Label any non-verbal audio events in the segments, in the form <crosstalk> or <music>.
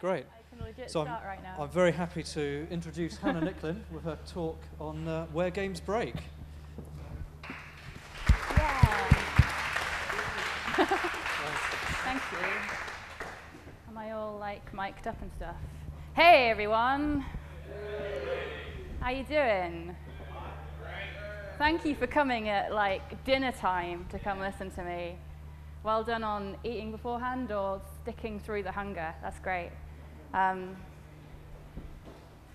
Great. I can legit So start right now. I'm very happy to introduce Hannah <laughs> Nicklin with her talk on uh, where games break. Yeah. <laughs> Thank you. Am I all like mic'd up and stuff? Hey everyone. How you doing? Thank you for coming at like dinner time to come listen to me. Well done on eating beforehand or sticking through the hunger. That's great. Um,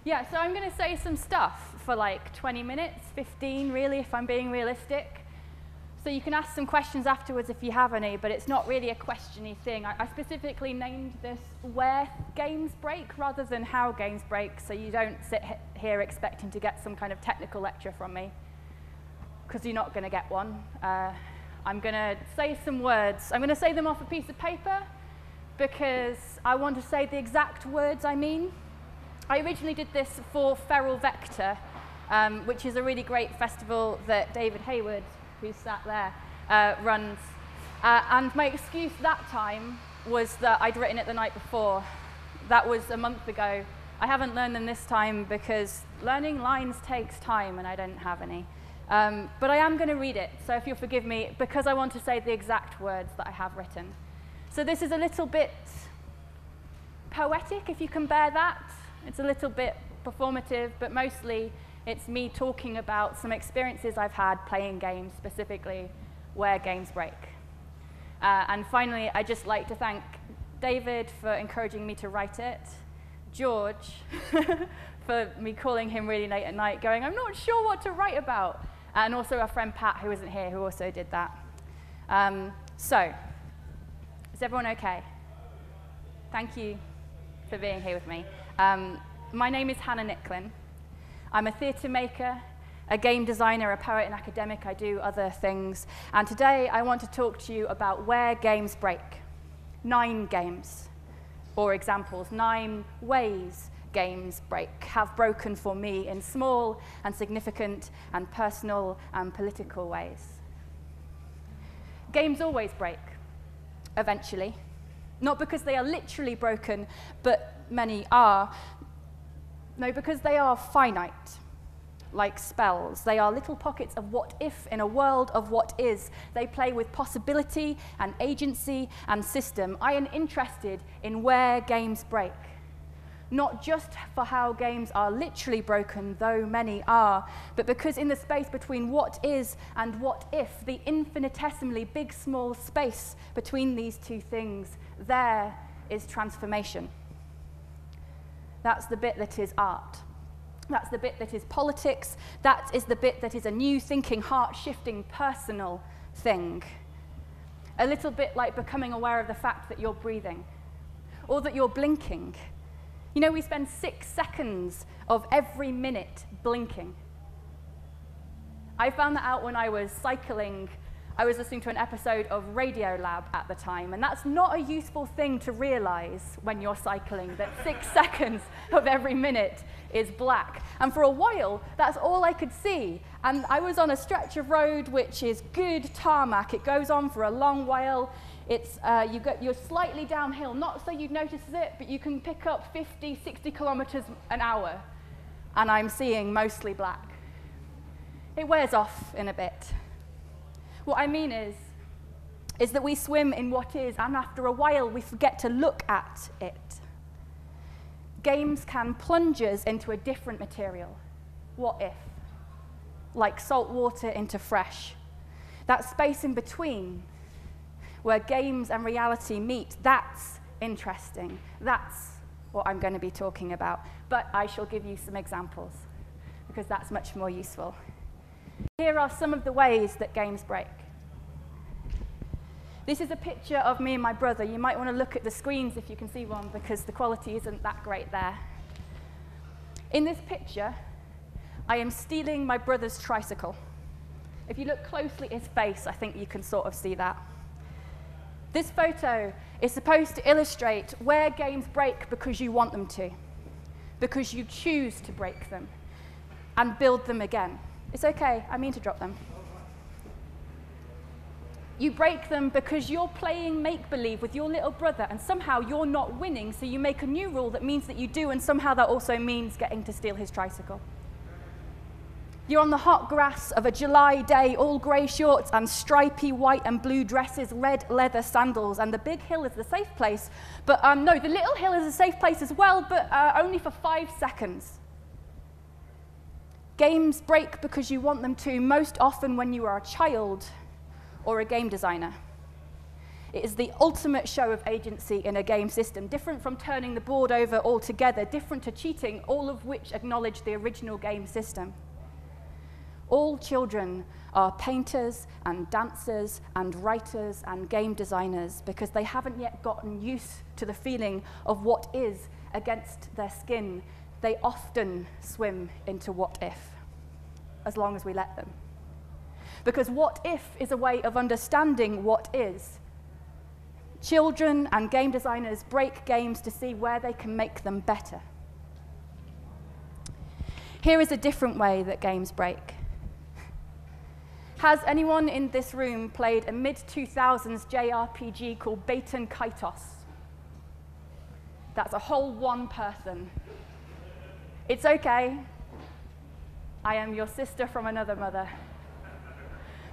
yeah, so I'm going to say some stuff for like 20 minutes, 15 really, if I'm being realistic. So you can ask some questions afterwards if you have any, but it's not really a questiony thing. I, I specifically named this where games break rather than how games break, so you don't sit he- here expecting to get some kind of technical lecture from me, because you're not going to get one. Uh, I'm going to say some words. I'm going to say them off a piece of paper because I want to say the exact words I mean. I originally did this for Feral Vector, um, which is a really great festival that David Hayward, who's sat there, uh, runs. Uh, and my excuse that time was that I'd written it the night before. That was a month ago. I haven't learned them this time because learning lines takes time and I don't have any. Um, but I am going to read it, so if you'll forgive me, because I want to say the exact words that I have written. So this is a little bit poetic, if you can bear that. It's a little bit performative, but mostly it's me talking about some experiences I've had playing games, specifically where games break. Uh, and finally, I'd just like to thank David for encouraging me to write it, George <laughs> for me calling him really late at night, going, I'm not sure what to write about, and also our friend Pat, who isn't here, who also did that. Um, so, is everyone okay? Thank you for being here with me. Um, my name is Hannah Nicklin. I'm a theatre maker, a game designer, a poet, and academic. I do other things. And today I want to talk to you about where games break. Nine games, or examples, nine ways games break, have broken for me in small and significant and personal and political ways. Games always break, eventually. Not because they are literally broken, but many are. No, because they are finite, like spells. They are little pockets of what if in a world of what is. They play with possibility and agency and system. I am interested in where games break. Not just for how games are literally broken, though many are, but because in the space between what is and what if, the infinitesimally big small space between these two things, there is transformation. That's the bit that is art. That's the bit that is politics. That is the bit that is a new thinking, heart shifting, personal thing. A little bit like becoming aware of the fact that you're breathing or that you're blinking. You know, we spend six seconds of every minute blinking. I found that out when I was cycling. I was listening to an episode of Radiolab at the time, and that's not a useful thing to realize when you're cycling, that six <laughs> seconds of every minute is black. And for a while, that's all I could see. And I was on a stretch of road which is good tarmac. It goes on for a long while. It's, uh, you go, you're slightly downhill, not so you'd notice it, but you can pick up 50, 60 kilometers an hour. And I'm seeing mostly black. It wears off in a bit. What I mean is, is that we swim in what is, and after a while we forget to look at it. Games can plunge us into a different material. What if? Like salt water into fresh. That space in between, where games and reality meet, that's interesting. That's what I'm going to be talking about. But I shall give you some examples, because that's much more useful. Here are some of the ways that games break. This is a picture of me and my brother. You might want to look at the screens if you can see one because the quality isn't that great there. In this picture, I am stealing my brother's tricycle. If you look closely at his face, I think you can sort of see that. This photo is supposed to illustrate where games break because you want them to, because you choose to break them and build them again. It's okay, I mean to drop them. You break them because you're playing make believe with your little brother and somehow you're not winning, so you make a new rule that means that you do, and somehow that also means getting to steal his tricycle. You're on the hot grass of a July day, all grey shorts and stripy white and blue dresses, red leather sandals, and the big hill is the safe place. But um, no, the little hill is a safe place as well, but uh, only for five seconds. Games break because you want them to, most often when you are a child or a game designer. It is the ultimate show of agency in a game system, different from turning the board over altogether, different to cheating, all of which acknowledge the original game system. All children are painters and dancers and writers and game designers because they haven't yet gotten used to the feeling of what is against their skin. They often swim into what if, as long as we let them. Because what if is a way of understanding what is. Children and game designers break games to see where they can make them better. Here is a different way that games break. Has anyone in this room played a mid 2000s JRPG called Baten Kaitos? That's a whole one person. It's okay. I am your sister from another mother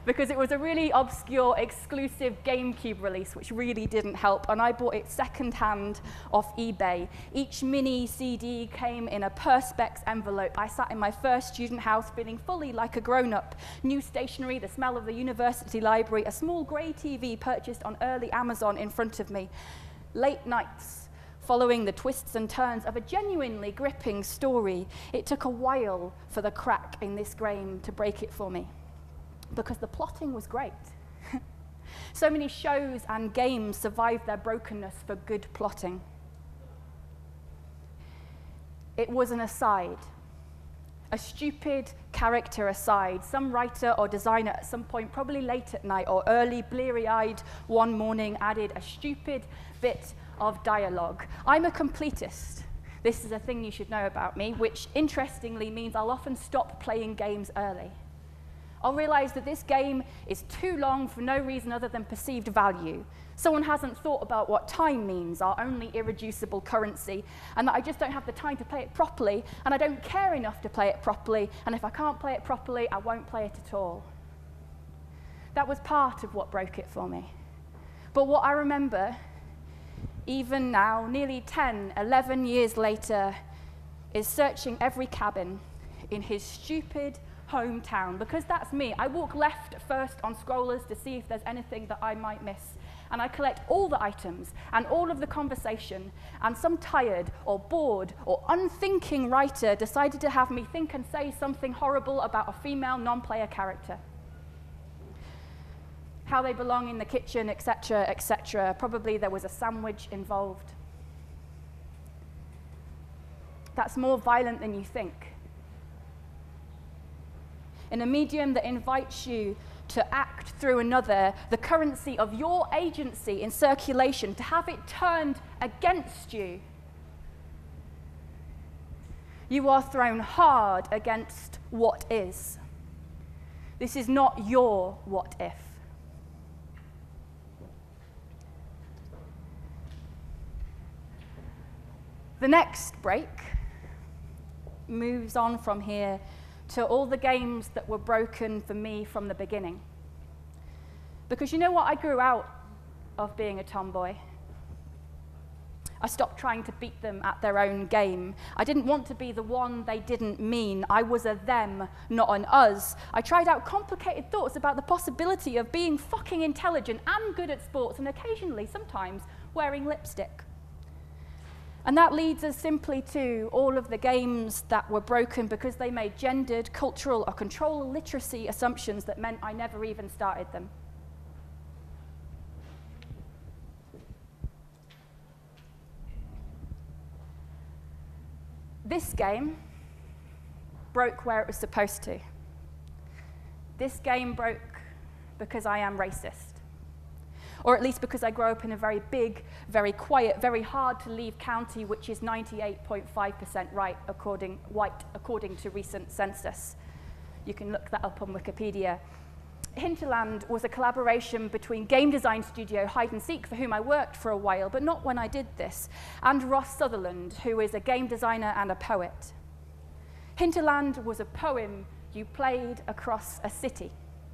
because it was a really obscure, exclusive GameCube release, which really didn't help, and I bought it secondhand off eBay. Each mini CD came in a Perspex envelope. I sat in my first student house feeling fully like a grown-up. New stationery, the smell of the university library, a small grey TV purchased on early Amazon in front of me. Late nights, following the twists and turns of a genuinely gripping story. It took a while for the crack in this game to break it for me because the plotting was great. <laughs> so many shows and games survived their brokenness for good plotting. It was an aside, a stupid character aside. Some writer or designer at some point, probably late at night or early, bleary eyed one morning, added a stupid bit of dialogue. I'm a completist. This is a thing you should know about me, which interestingly means I'll often stop playing games early. I'll realize that this game is too long for no reason other than perceived value. Someone hasn't thought about what time means, our only irreducible currency, and that I just don't have the time to play it properly, and I don't care enough to play it properly, and if I can't play it properly, I won't play it at all. That was part of what broke it for me. But what I remember, even now, nearly 10, 11 years later, is searching every cabin in his stupid, hometown because that's me. I walk left first on scrollers to see if there's anything that I might miss. And I collect all the items and all of the conversation. And some tired or bored or unthinking writer decided to have me think and say something horrible about a female non player character. How they belong in the kitchen, etc., etc. Probably there was a sandwich involved. That's more violent than you think in a medium that invites you to act through another, the currency of your agency in circulation, to have it turned against you. You are thrown hard against what is. This is not your what if. The next break moves on from here to all the games that were broken for me from the beginning. Because you know what? I grew out of being a tomboy. I stopped trying to beat them at their own game. I didn't want to be the one they didn't mean. I was a them, not an us. I tried out complicated thoughts about the possibility of being fucking intelligent and good at sports and occasionally, sometimes, wearing lipstick. And that leads us simply to all of the games that were broken because they made gendered, cultural, or control literacy assumptions that meant I never even started them. This game broke where it was supposed to. This game broke because I am racist or at least because I grew up in a very big, very quiet, very hard to leave county, which is 98.5% right according, white according to recent census. You can look that up on Wikipedia. Hinterland was a collaboration between game design studio Hide and Seek, for whom I worked for a while, but not when I did this, and Ross Sutherland, who is a game designer and a poet. Hinterland was a poem you played across a city,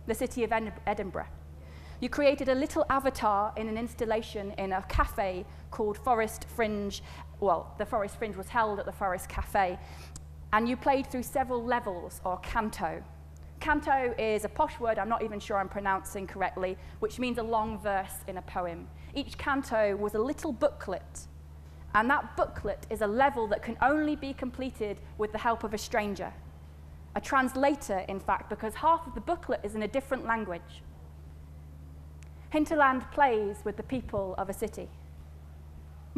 the city of Edinburgh. You created a little avatar in an installation in a cafe called Forest Fringe. Well, the Forest Fringe was held at the Forest Cafe. And you played through several levels, or canto, Canto is a posh word I'm not even sure I'm pronouncing correctly, which means a long verse in a poem. Each canto was a little booklet, and that booklet is a level that can only be completed with the help of a stranger. A translator, in fact, because half of the booklet is in a different language. Hinterland plays with the people of a city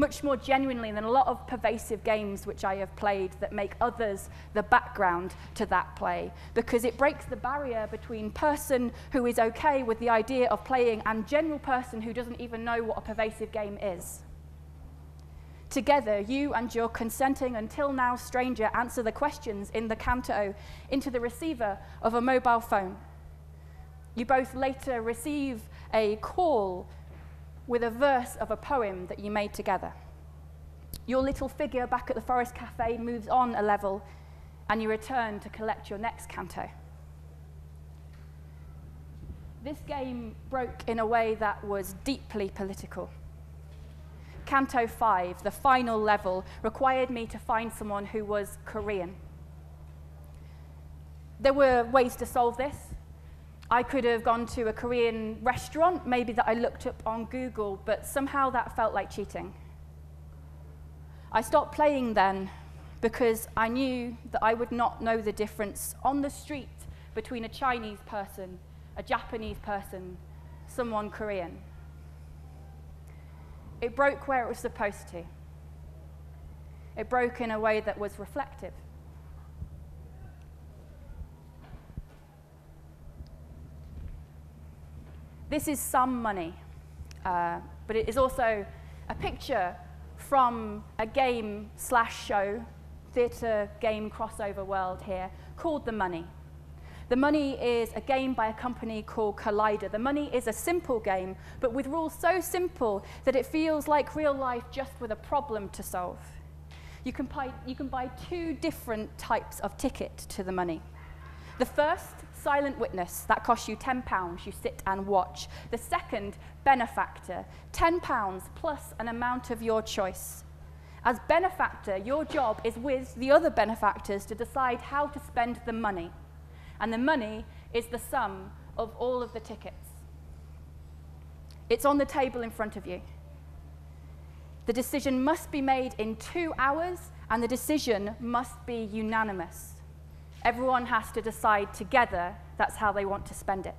much more genuinely than a lot of pervasive games which I have played that make others the background to that play, because it breaks the barrier between person who is okay with the idea of playing and general person who doesn't even know what a pervasive game is. Together, you and your consenting until now stranger answer the questions in the canto into the receiver of a mobile phone. You both later receive a call with a verse of a poem that you made together. Your little figure back at the Forest Cafe moves on a level, and you return to collect your next canto. This game broke in a way that was deeply political. Canto 5, the final level, required me to find someone who was Korean. There were ways to solve this. I could have gone to a Korean restaurant, maybe that I looked up on Google, but somehow that felt like cheating. I stopped playing then because I knew that I would not know the difference on the street between a Chinese person, a Japanese person, someone Korean. It broke where it was supposed to. It broke in a way that was reflective. This is some money, uh, but it is also a picture from a game slash show, theatre game crossover world here, called The Money. The Money is a game by a company called Kaleider. The Money is a simple game, but with rules so simple that it feels like real life just with a problem to solve. You can buy, you can buy two different types of ticket to The Money. The first silent witness, that costs you £10, you sit and watch. The second, benefactor, £10 plus an amount of your choice. As benefactor, your job is with the other benefactors to decide how to spend the money. And the money is the sum of all of the tickets. It's on the table in front of you. The decision must be made in two hours, and the decision must be unanimous. Everyone has to decide together that's how they want to spend it.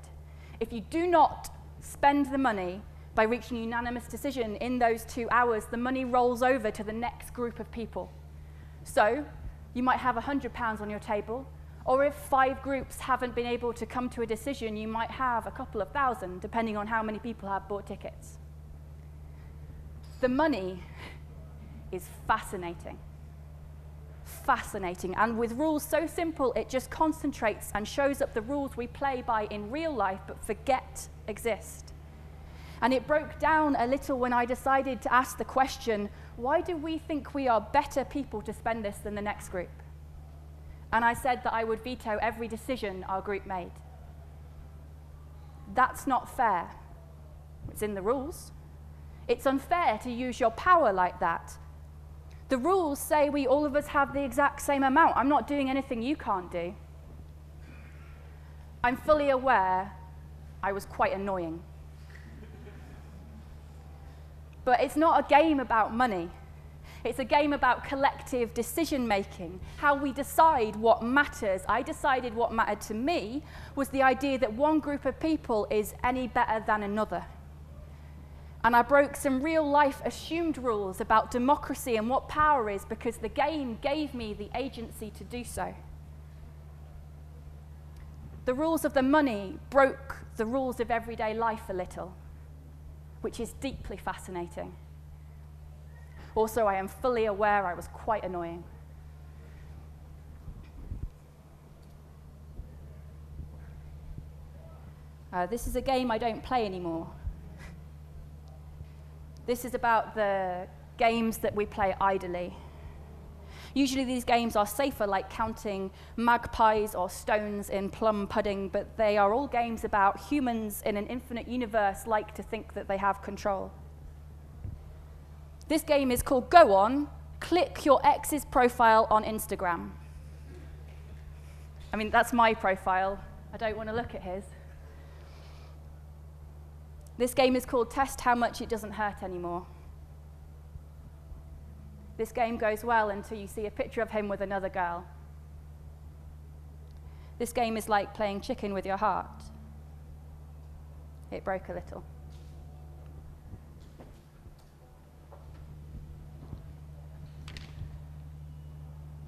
If you do not spend the money by reaching a unanimous decision in those two hours, the money rolls over to the next group of people. So you might have £100 on your table, or if five groups haven't been able to come to a decision, you might have a couple of thousand, depending on how many people have bought tickets. The money is fascinating fascinating. And with rules so simple, it just concentrates and shows up the rules we play by in real life but forget exist. And it broke down a little when I decided to ask the question why do we think we are better people to spend this than the next group? And I said that I would veto every decision our group made. That's not fair. It's in the rules. It's unfair to use your power like that. The rules say we all of us have the exact same amount. I'm not doing anything you can't do. I'm fully aware I was quite annoying. But it's not a game about money. It's a game about collective decision making, how we decide what matters. I decided what mattered to me was the idea that one group of people is any better than another and I broke some real life assumed rules about democracy and what power is because the game gave me the agency to do so. The rules of the money broke the rules of everyday life a little, which is deeply fascinating. Also, I am fully aware I was quite annoying. Uh, this is a game I don't play anymore. This is about the games that we play idly. Usually these games are safer, like counting magpies or stones in plum pudding, but they are all games about humans in an infinite universe like to think that they have control. This game is called Go On, click your ex's profile on Instagram. I mean, that's my profile. I don't want to look at his. This game is called Test How Much It Doesn't Hurt Anymore. This game goes well until you see a picture of him with another girl. This game is like playing chicken with your heart. It broke a little.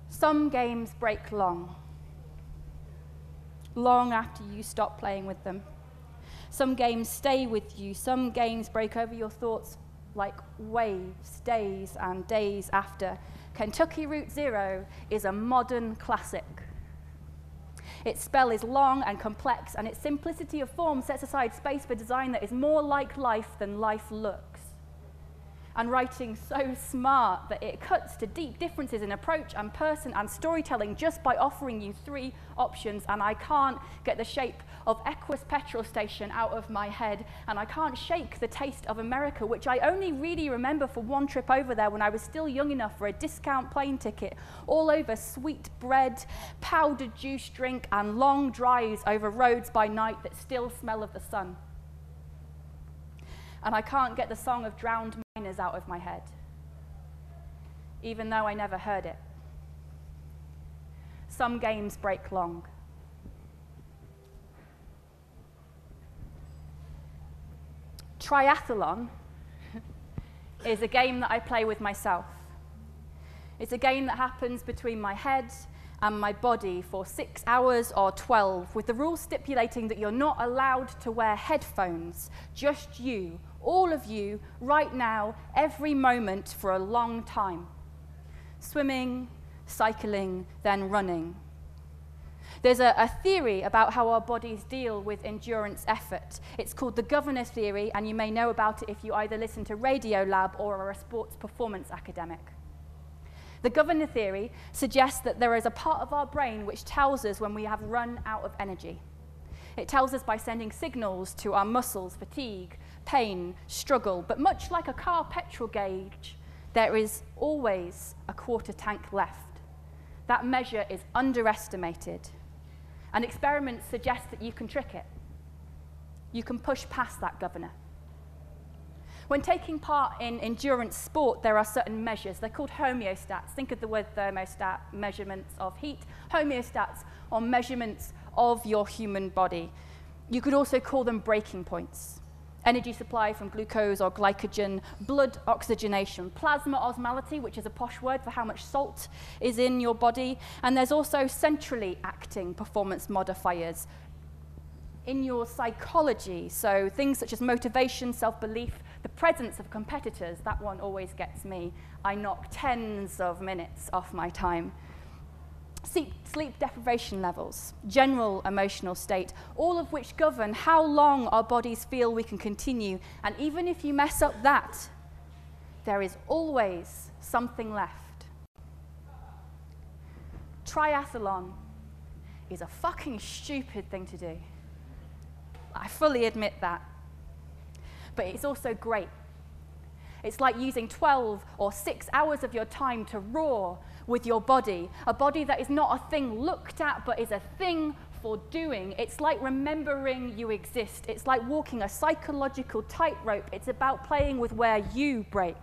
Some games break long, long after you stop playing with them. Some games stay with you, some games break over your thoughts like waves, days and days after. Kentucky Route Zero is a modern classic. Its spell is long and complex, and its simplicity of form sets aside space for design that is more like life than life looks and writing so smart that it cuts to deep differences in approach and person and storytelling just by offering you three options. And I can't get the shape of Equus petrol station out of my head, and I can't shake the taste of America, which I only really remember for one trip over there when I was still young enough for a discount plane ticket, all over sweet bread, powdered juice drink, and long drives over roads by night that still smell of the sun. And I can't get the song of drowned miners out of my head, even though I never heard it. Some games break long. Triathlon <laughs> is a game that I play with myself. It's a game that happens between my head and my body for six hours or 12, with the rules stipulating that you're not allowed to wear headphones, just you all of you, right now, every moment for a long time. Swimming, cycling, then running. There's a, a, theory about how our bodies deal with endurance effort. It's called the governor theory, and you may know about it if you either listen to Radiolab or are a sports performance academic. The governor theory suggests that there is a part of our brain which tells us when we have run out of energy. It tells us by sending signals to our muscles, fatigue, pain, struggle. But much like a car petrol gauge, there is always a quarter tank left. That measure is underestimated. And experiments suggest that you can trick it. You can push past that governor. When taking part in endurance sport, there are certain measures. They're called homeostats. Think of the word thermostat, measurements of heat. Homeostats are measurements of your human body. You could also call them breaking points energy supply from glucose or glycogen, blood oxygenation, plasma osmolality, which is a posh word for how much salt is in your body, and there's also centrally acting performance modifiers in your psychology, so things such as motivation, self-belief, the presence of competitors, that one always gets me. I knock tens of minutes off my time sleep, sleep deprivation levels, general emotional state, all of which govern how long our bodies feel we can continue. And even if you mess up that, there is always something left. Triathlon is a fucking stupid thing to do. I fully admit that. But it's also great. It's like using 12 or 6 hours of your time to roar with your body, a body that is not a thing looked at, but is a thing for doing. It's like remembering you exist. It's like walking a psychological tightrope. It's about playing with where you break.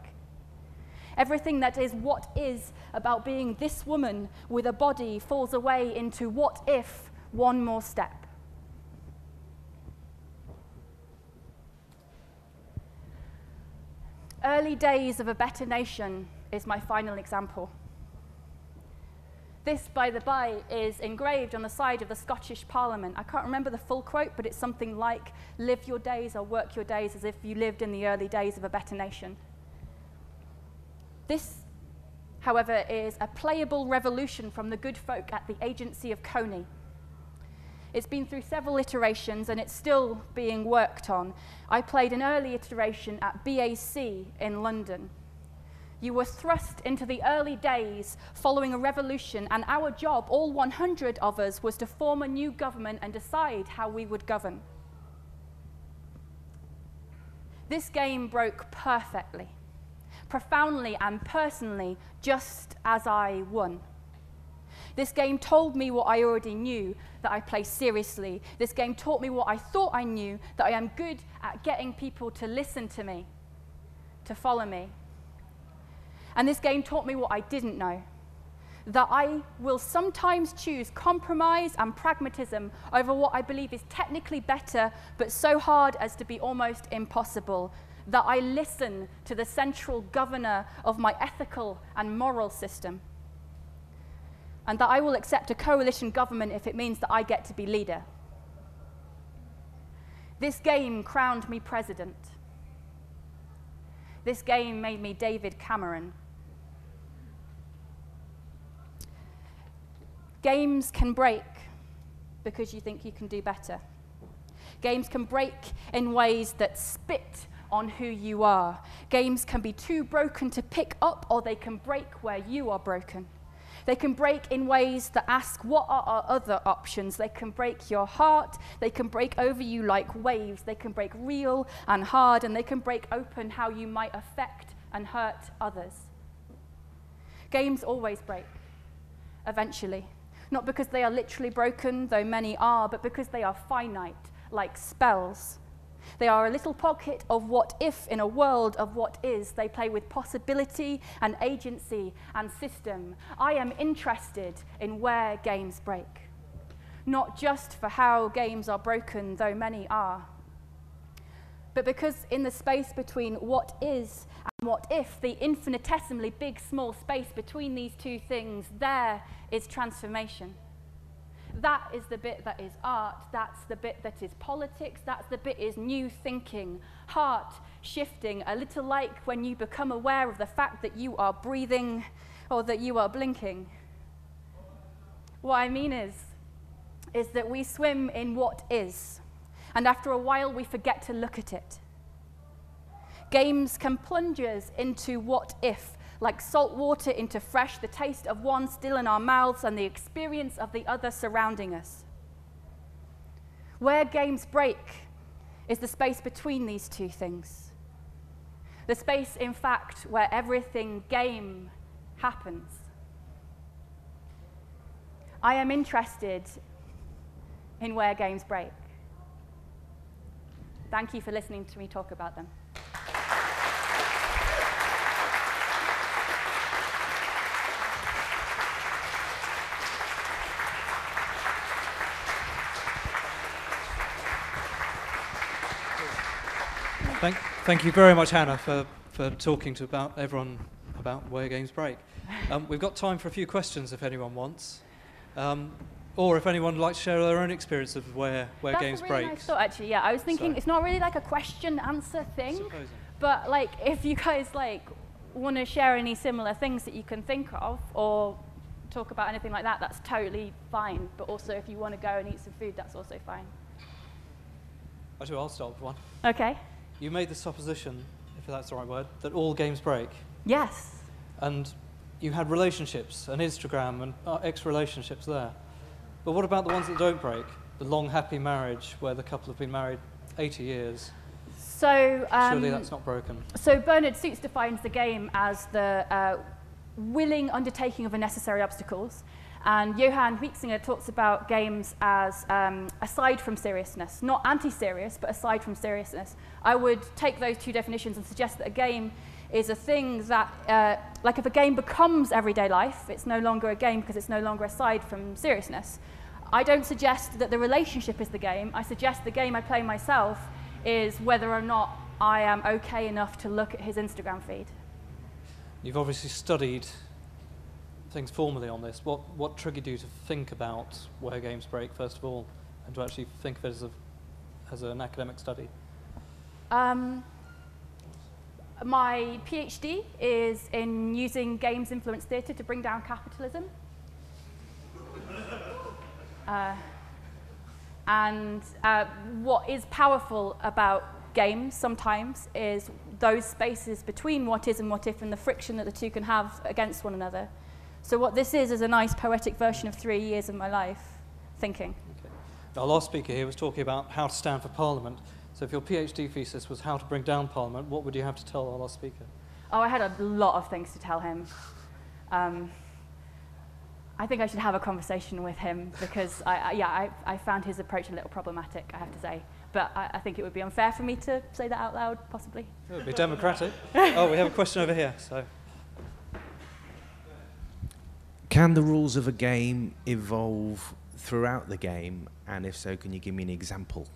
Everything that is what is about being this woman with a body falls away into what if one more step. Early days of a better nation is my final example. This, by the by, is engraved on the side of the Scottish Parliament. I can't remember the full quote, but it's something like, live your days or work your days as if you lived in the early days of a better nation. This, however, is a playable revolution from the good folk at the Agency of Coney. It's been through several iterations and it's still being worked on. I played an early iteration at BAC in London. You were thrust into the early days following a revolution, and our job, all 100 of us, was to form a new government and decide how we would govern. This game broke perfectly, profoundly and personally, just as I won. This game told me what I already knew, that I play seriously. This game taught me what I thought I knew, that I am good at getting people to listen to me, to follow me. And this game taught me what I didn't know that I will sometimes choose compromise and pragmatism over what I believe is technically better, but so hard as to be almost impossible. That I listen to the central governor of my ethical and moral system. And that I will accept a coalition government if it means that I get to be leader. This game crowned me president. This game made me David Cameron. Games can break because you think you can do better. Games can break in ways that spit on who you are. Games can be too broken to pick up, or they can break where you are broken. They can break in ways that ask, What are our other options? They can break your heart. They can break over you like waves. They can break real and hard, and they can break open how you might affect and hurt others. Games always break, eventually not because they are literally broken, though many are, but because they are finite, like spells. They are a little pocket of what if in a world of what is. They play with possibility and agency and system. I am interested in where games break, not just for how games are broken, though many are, but because in the space between what is and what if, the infinitesimally big, small space between these two things, there is transformation. That is the bit that is art, that's the bit that is politics, that's the bit is new thinking, heart shifting, a little like when you become aware of the fact that you are breathing or that you are blinking. What I mean is, is that we swim in what is, and after a while we forget to look at it. Games can plunge us into what if, like salt water into fresh, the taste of one still in our mouths and the experience of the other surrounding us. Where games break is the space between these two things. The space, in fact, where everything game happens. I am interested in where games break. Thank you for listening to me talk about them. Thank, thank you very much, Hannah, for, for talking to about everyone about where games break. Um, we've got time for a few questions if anyone wants. Um, or if anyone would like to share their own experience of where, where That's games really break. Nice thought, actually, yeah. I was thinking it's not really like a question answer thing, Supposing. but like if you guys like want to share any similar things that you can think of or talk about anything like that, that's totally fine. But also if you want to go and eat some food, that's also fine. Actually, I'll start with one. Okay. You made the supposition, if that's the right word, that all games break. Yes. And you had relationships and Instagram and uh, ex relationships there. But what about the ones that don't break? The long, happy marriage where the couple have been married 80 years. So um, Surely that's not broken. So Bernard Suits defines the game as the uh, willing undertaking of unnecessary obstacles. And Johan Huizinga talks about games as um, aside from seriousness, not anti-serious, but aside from seriousness. I would take those two definitions and suggest that a game is a thing that, uh, like if a game becomes everyday life, it's no longer a game because it's no longer aside from seriousness. I don't suggest that the relationship is the game. I suggest the game I play myself is whether or not I am okay enough to look at his Instagram feed. You've obviously studied things formally on this. What, what triggered you to think about where games break, first of all, and to actually think of it as, a, as an academic study? Um, my PhD is in using games influence theatre to bring down capitalism. <laughs> Uh, And uh, what is powerful about games sometimes is those spaces between what is and what if and the friction that the two can have against one another. So what this is is a nice poetic version of three years of my life thinking. Okay. Our last speaker here was talking about how to stand for Parliament. So if your PhD thesis was how to bring down Parliament, what would you have to tell our last speaker? Oh, I had a lot of things to tell him. Um, I think I should have a conversation with him because, I, I, yeah, I, I found his approach a little problematic, I have to say. But I, I think it would be unfair for me to say that out loud, possibly. It would be democratic. <laughs> oh, we have a question over here. So. Can the rules of a game evolve throughout the game? And if so, can you give me an example?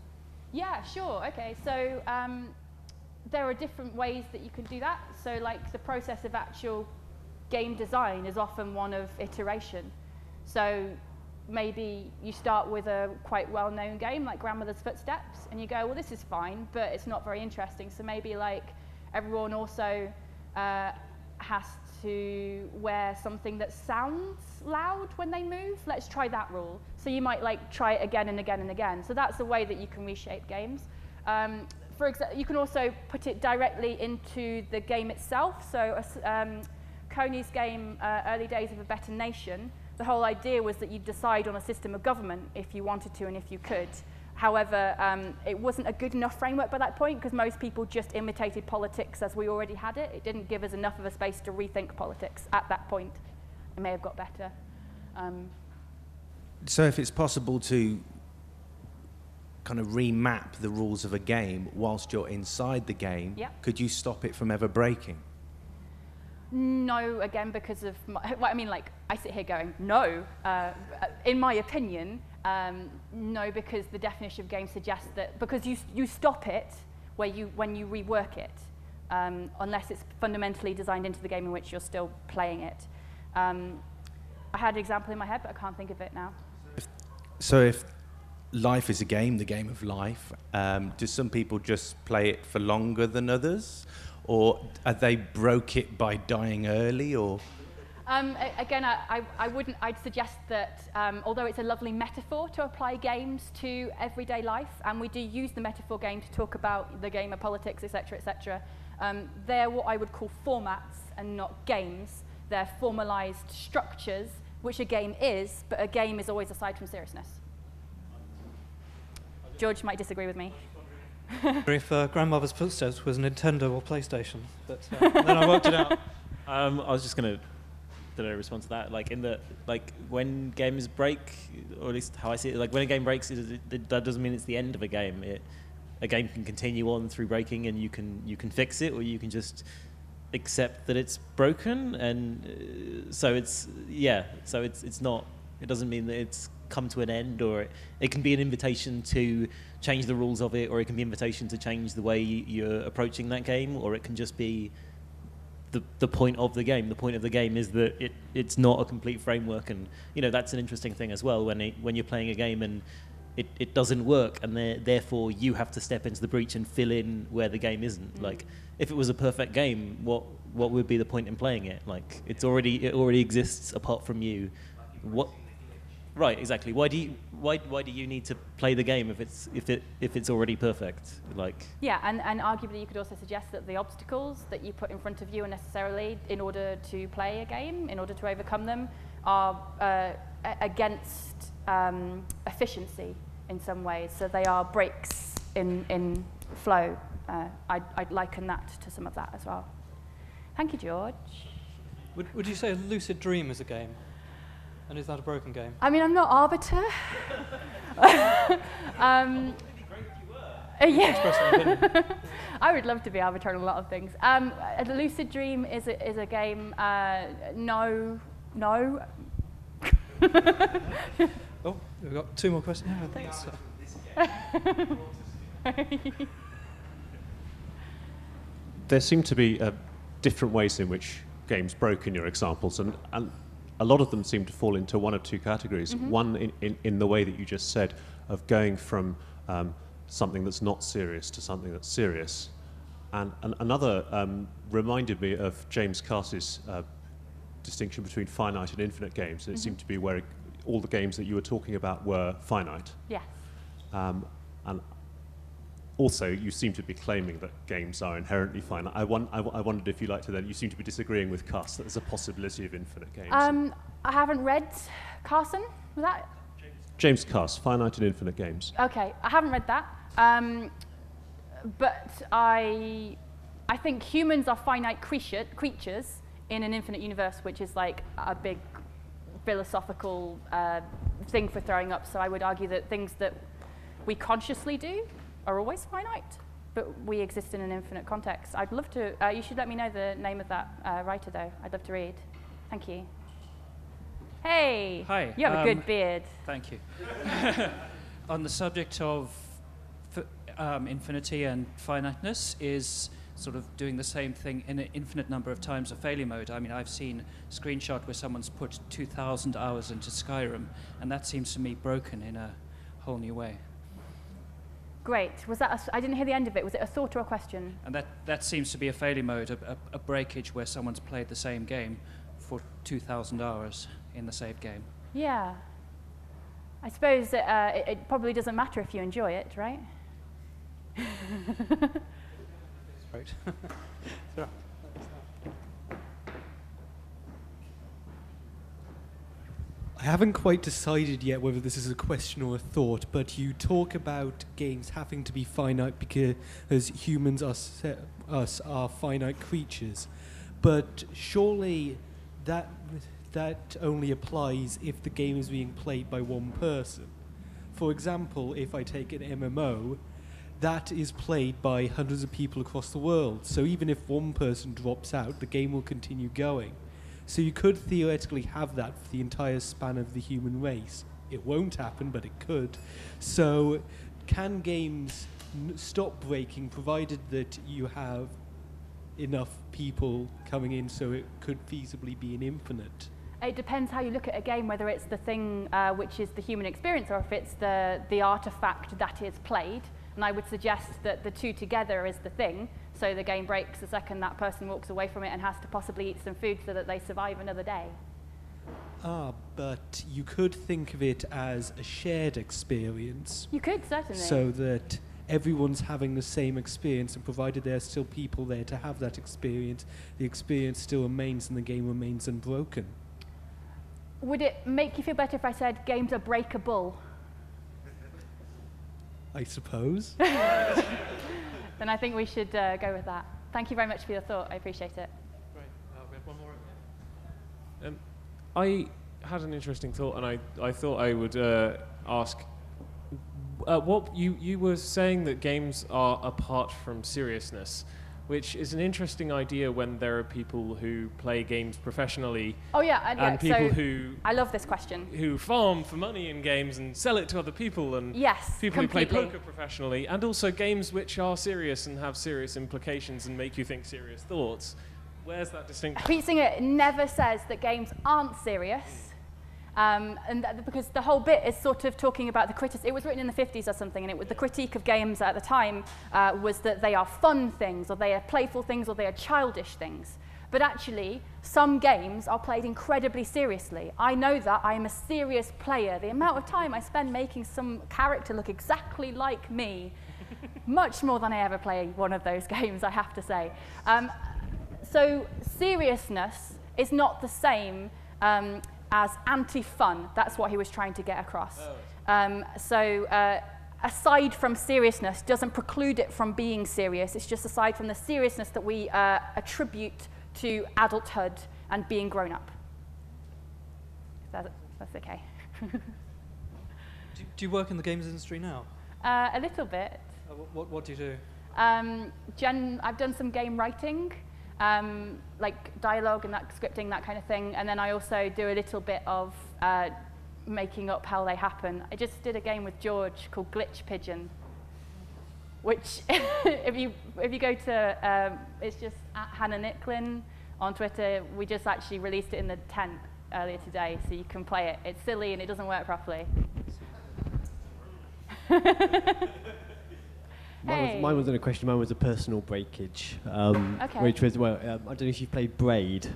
Yeah, sure. Okay, so um, there are different ways that you can do that. So, like the process of actual game design is often one of iteration. So, maybe you start with a quite well-known game like Grandmother's Footsteps, and you go, well, this is fine, but it's not very interesting. So maybe like everyone also uh, has to wear something that sounds loud when they move. Let's try that rule. So you might like try it again and again and again. So that's a way that you can reshape games. Um, for example, you can also put it directly into the game itself. So um, Coney's game, uh, Early Days of a Better Nation, the whole idea was that you'd decide on a system of government if you wanted to and if you could. However, um, it wasn't a good enough framework by that point because most people just imitated politics as we already had it. It didn't give us enough of a space to rethink politics at that point. It may have got better. Um, so if it's possible to kind of remap the rules of a game whilst you're inside the game, yeah. could you stop it from ever breaking? No, again, because of, my, <laughs> well, I mean, like, I sit here going, no. Uh, in my opinion, um, no, because the definition of game suggests that, because you, you stop it where you, when you rework it, um, unless it's fundamentally designed into the game in which you're still playing it. Um, I had an example in my head, but I can't think of it now. So if life is a game, the game of life, um, do some people just play it for longer than others? Or are they broke it by dying early? Or um, again, I, I, I, wouldn't. I'd suggest that um, although it's a lovely metaphor to apply games to everyday life, and we do use the metaphor game to talk about the game of politics, etc., etc., um, they're what I would call formats and not games. They're formalized structures, which a game is, but a game is always aside from seriousness. George might disagree with me. <laughs> if uh, Grandmother's Footsteps was Nintendo or PlayStation, but uh, then I worked it out. <laughs> Um, I was just going to did I respond to that? Like in the like when games break, or at least how I see it, like when a game breaks, it, it, that doesn't mean it's the end of a game. It, a game can continue on through breaking, and you can you can fix it, or you can just accept that it's broken, and uh, so it's yeah. So it's it's not. It doesn't mean that it's come to an end, or it, it can be an invitation to change the rules of it, or it can be an invitation to change the way you're approaching that game, or it can just be the, the point of the game. The point of the game is that it, it's not a complete framework, and you know that's an interesting thing as well. When it, when you're playing a game and it, it doesn't work, and therefore you have to step into the breach and fill in where the game isn't. Mm. Like if it was a perfect game, what what would be the point in playing it? Like it's already it already exists apart from you. What Right, exactly. Why do you why why do you need to play the game if it's if it if it's already perfect? Like Yeah, and, and arguably you could also suggest that the obstacles that you put in front of you are necessarily in order to play a game, in order to overcome them, are uh, against um, efficiency in some ways. So they are breaks in in flow. Uh, I'd, I'd liken that to some of that as well. Thank you, George. Would, would you say a lucid dream is a game? And is that a broken game? I mean, I'm not arbiter. <laughs> um, yeah. <laughs> I would love to be arbiter on a lot of things. Um, a lucid dream is a, is a game. Uh, no, no. <laughs> oh, we've got two more questions. Yeah, so. there seem to be uh, different ways in which games broke in your examples, and, and a lot of them seem to fall into one of two categories. Mm-hmm. One, in, in, in, the way that you just said, of going from um, something that's not serious to something that's serious. And, and another um, reminded me of James Carse's uh, distinction between finite and infinite games. And it mm-hmm. seemed to be where all the games that you were talking about were finite. Yes. Um, and also, you seem to be claiming that games are inherently finite. I, won- I, w- I wondered if you like to then, you seem to be disagreeing with Carse that there's a possibility of infinite games. Um, I haven't read Carson. Was that James Carse, Finite and Infinite Games. okay? I haven't read that. Um, but I, I think humans are finite creature, creatures in an infinite universe, which is like a big philosophical uh, thing for throwing up. So I would argue that things that we consciously do are always finite, but we exist in an infinite context. I'd love to. Uh, you should let me know the name of that uh, writer, though. I'd love to read. Thank you. Hey. Hi, You have a um, good beard. Thank you. <laughs> On the subject of um, infinity and finiteness, is sort of doing the same thing in an infinite number of times a failure mode. I mean, I've seen a screenshot where someone's put 2,000 hours into Skyrim, and that seems to me broken in a whole new way. Great. Was that? A s- I didn't hear the end of it. Was it a thought or a question? And that, that seems to be a failure mode, a, a, a breakage where someone's played the same game for 2,000 hours in the save game. Yeah. I suppose that, uh, it, it probably doesn't matter if you enjoy it, right? <laughs> Right. <laughs> <laughs> I haven't quite decided yet whether this is a question or a thought, but you talk about games having to be finite because humans are se- us are finite creatures. But surely that that only applies if the game is being played by one person. For example, if I take an MMO, that is played by hundreds of people across the world. So even if one person drops out, the game will continue going. So you could theoretically have that for the entire span of the human race. It won't happen, but it could. So can games stop breaking provided that you have enough people coming in so it could feasibly be an infinite? It depends how you look at a game, whether it's the thing uh, which is the human experience or if it's the, the artifact that is played. And I would suggest that the two together is the thing. So the game breaks the second that person walks away from it and has to possibly eat some food so that they survive another day. Ah, but you could think of it as a shared experience. You could, certainly. so that everyone's having the same experience, and provided there are still people there to have that experience, the experience still remains and the game remains unbroken. Would it make you feel better if I said games are breakable? I suppose. <laughs> Then I think we should uh, go with that. Thank you very much for your thought. I appreciate it. Great. Uh, we have one more. Um, I had an interesting thought, and I, I thought I would uh, ask. Uh, what you, you were saying that games are apart from seriousness, which is an interesting idea when there are people who play games professionally Oh, yeah. And, yeah, people so who I love this question. who farm for money in games and sell it to other people and Yes, people who play poker professionally and also games which are serious and have serious implications and make you think serious thoughts. Where's that distinction? Pete Singer never says that games aren't serious. Um, and because the whole bit is sort of talking about the critic. It was written in the 50s or something, and it was the critique of games at the time uh, was that they are fun things, or they are playful things, or they are childish things. But actually, some games are played incredibly seriously. I know that. I am a serious player. The amount of time I spend making some character look exactly like me, <laughs> much more than I ever play one of those <laughs> games, I have to say. Um, so seriousness is not the same um, as anti-fun. That's what he was trying to get across. Um, so uh, aside from seriousness doesn't preclude it from being serious. It's just aside from the seriousness that we uh, attribute to adulthood and being grown up. That, that's okay. <laughs> Do, do you work in the games industry now? Uh, a little bit. Uh, what, what, what do you do? Um, Jen, I've done some game writing, um, like dialogue and that scripting, that kind of thing. And then I also do a little bit of uh, making up how they happen. I just did a game with George called Glitch Pigeon, which <laughs> if you if you go to um, it's just at Hannah Nicklin on Twitter. We just actually released it in the tent earlier today, so you can play it. It's silly and it doesn't work properly. <laughs> Mine, Hey. was, mine wasn't a question, mine was a personal breakage. Um, Okay. Which was, well, um, I don't know if you've played Braid,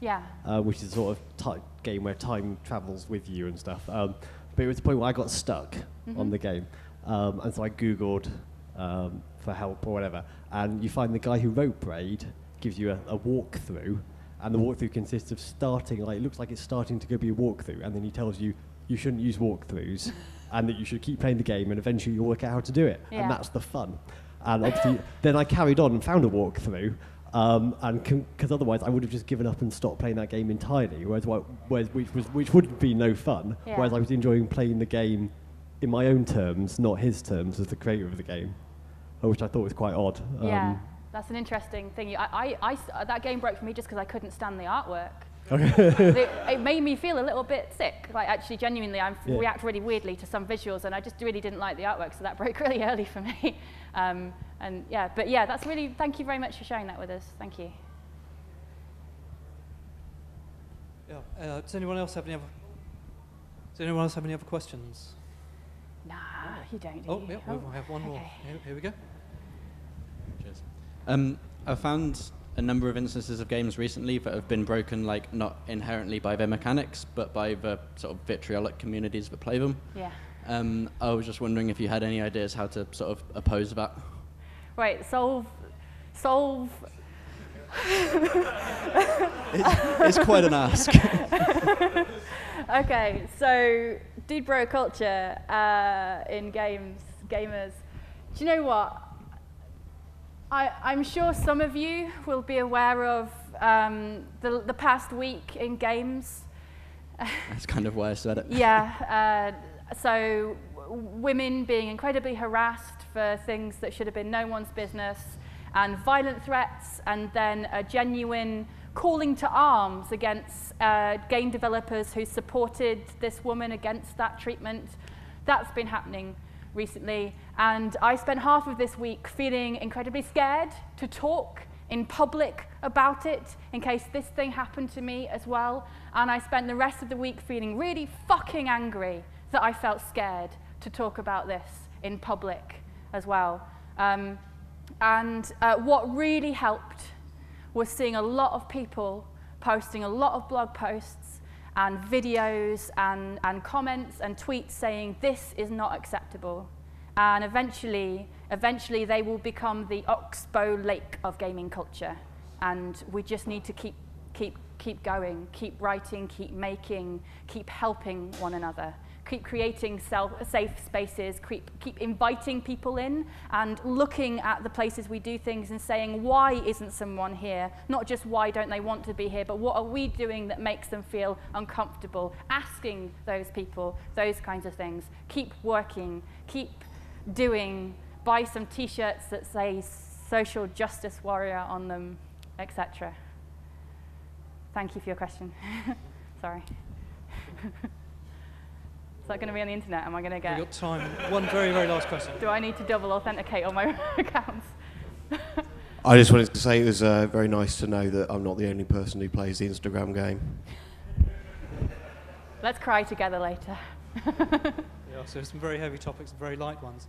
Yeah. uh, which is a sort of ti game where time travels with you and stuff. Um, but it was the point where I got stuck on the game. Um, and so I Googled um, for help or whatever. And you find the guy who wrote Braid gives you a, a walkthrough. And the walkthrough consists of starting, like, it looks like it's starting to go be a walkthrough. And then he tells you you shouldn't use walkthroughs and that you should keep playing the game and eventually you'll work out how to do it. Yeah. And that's the fun. And obviously, then I carried on and found a walkthrough. Um, and because otherwise I would have just given up and stopped playing that game entirely, whereas, whereas which was which would be no fun. Yeah. Whereas I was enjoying playing the game in my own terms, not his terms as the creator of the game, uh, which I thought was quite odd. yeah, Um, that's an interesting thing. I, I, I that game broke for me just because I couldn't stand the artwork. Okay. it, it made me feel a little bit sick. Like actually, genuinely, I Yeah. react really weirdly to some visuals, and I just really didn't like the artwork, so that <laughs> broke really early for me. Um, and yeah, but yeah, that's really. Thank you very much for sharing that with us. Thank you. Yeah. Uh, does anyone else have any other? Does anyone else have any other questions? Nah, you don't. Do Oh, you? yeah, we have one more. Here, here we go. Cheers. Um, I found a number of instances of games recently that have been broken, like not inherently by their mechanics, but by the sort of vitriolic communities that play them. Yeah. Um, I was just wondering if you had any ideas how to sort of oppose that. Right. Solve. Solve. It's quite an ask. <laughs> okay, so dude bro culture uh, in games, gamers. Do you know what? I, I'm sure some of you will be aware of um, the, the past week in games. <laughs> That's kind of why I said it. Yeah, uh, so women being incredibly harassed for things that should have been no one's business, and violent threats, and then a genuine calling to arms against uh, game developers who supported this woman against that treatment. That's been happening recently, and I spent half of this week feeling incredibly scared to talk in public about it in case this thing happened to me as well. And I spent the rest of the week feeling really fucking angry that I felt scared to talk about this in public as well. Um, and uh, what really helped was seeing a lot of people posting a lot of blog posts and videos and, and comments and tweets saying this is not acceptable. And eventually, eventually they will become the oxbow lake of gaming culture. And we just need to keep, keep, keep going, keep writing, keep making, keep helping one another. Keep creating self, safe spaces, keep, keep inviting people in and looking at the places we do things and saying, why isn't someone here? Not just why don't they want to be here, but what are we doing that makes them feel uncomfortable? Asking those people those kinds of things. Keep working, keep doing, buy some t-shirts that say social justice warrior on them, etc. Thank you for your question. <laughs> Sorry. <laughs> Is that going to be on the internet? Am I going to We've get? got time. One very, very last question. Do I need to double authenticate on my <laughs> accounts? I just wanted to say it was uh, very nice to know that I'm not the only person who plays the Instagram game. Let's cry together later. <laughs> Yeah, so some very heavy topics, very light ones.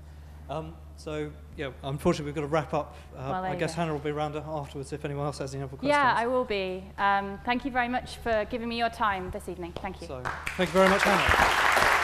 Um, so, yeah, unfortunately, we've got to wrap up. Uh, Well, I guess go. Hannah will be around afterwards if anyone else has any other questions. Yeah, I will be. Um, thank you very much for giving me your time this evening. Thank you. So, thank you very much, Hannah.